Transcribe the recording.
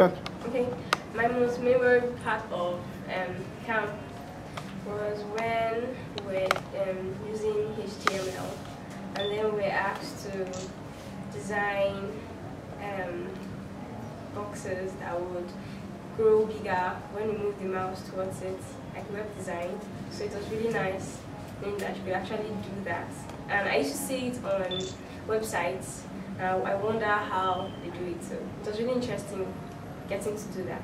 Done. Okay, my most memorable part of um, camp was when we were um, using HTML and then we were asked to design um, boxes that would grow bigger when we move the mouse towards it, like web design. So it was really nice knowing that you could actually do that. And I used to see it on websites. Uh, I wonder how they do it. So it was really interesting getting to do that.